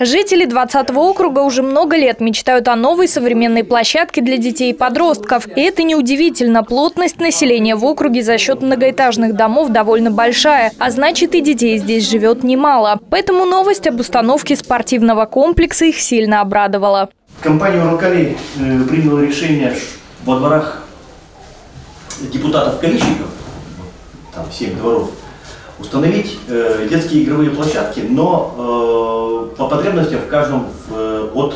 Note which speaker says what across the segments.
Speaker 1: Жители 20-го округа уже много лет мечтают о новой современной площадке для детей и подростков. И это неудивительно. Плотность населения в округе за счет многоэтажных домов довольно большая, а значит и детей здесь живет немало. Поэтому новость об установке спортивного комплекса их сильно обрадовала.
Speaker 2: Компания «Уралкалей» э, приняла решение во дворах депутатов-количников, там 7 дворов, установить э, детские игровые площадки, но э, по потребностям в каждом э, от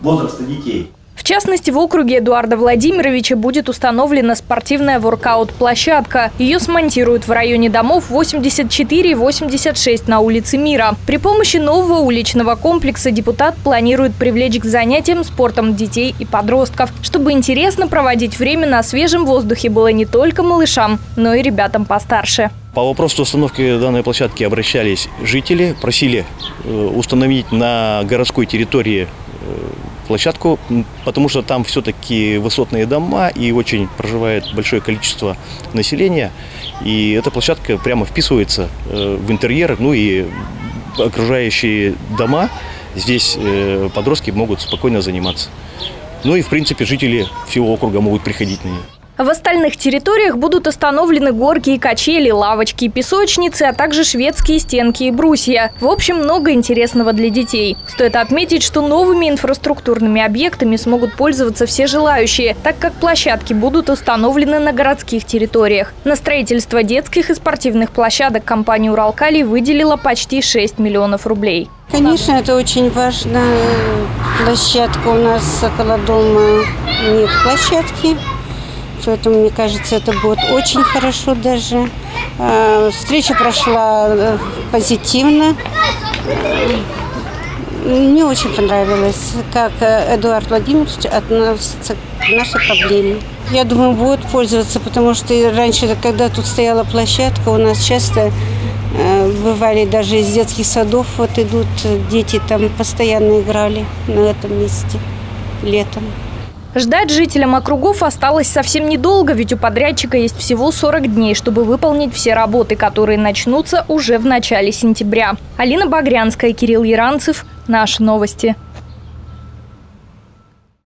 Speaker 2: возраста детей.
Speaker 1: В частности, в округе Эдуарда Владимировича будет установлена спортивная воркаут-площадка. Ее смонтируют в районе домов 84 и 86 на улице Мира. При помощи нового уличного комплекса депутат планирует привлечь к занятиям спортом детей и подростков, чтобы интересно проводить время на свежем воздухе было не только малышам, но и ребятам постарше.
Speaker 3: По вопросу установки данной площадки обращались жители, просили э, установить на городской территории э, площадку, потому что там все-таки высотные дома и очень проживает большое количество населения. И эта площадка прямо вписывается э, в интерьер, ну и окружающие дома. Здесь подростки могут спокойно заниматься. Ну и, в принципе, жители всего округа могут приходить на нее.
Speaker 1: В остальных территориях будут установлены горки и качели, лавочки и песочницы, а также шведские стенки и брусья. В общем, много интересного для детей. Стоит отметить, что новыми инфраструктурными объектами смогут пользоваться все желающие, так как площадки будут установлены на городских территориях. На строительство детских и спортивных площадок компания «Уралкали» выделила почти 6 миллионов рублей.
Speaker 4: Конечно, это очень важно. Площадка у нас около дома нет площадки. Поэтому, мне кажется, это будет очень хорошо даже. А, встреча прошла э, позитивно. Мне очень понравилось, как э, Эдуард Владимирович относится к нашей проблеме. Я думаю, будет пользоваться, потому что раньше, когда тут стояла площадка, у нас часто э, бывали даже из детских садов, вот идут дети там постоянно играли на этом месте летом.
Speaker 1: Ждать жителям округов осталось совсем недолго, ведь у подрядчика есть всего 40 дней, чтобы выполнить все работы, которые начнутся уже в начале сентября. Алина Багрянская, Кирилл Яранцев. Наши новости.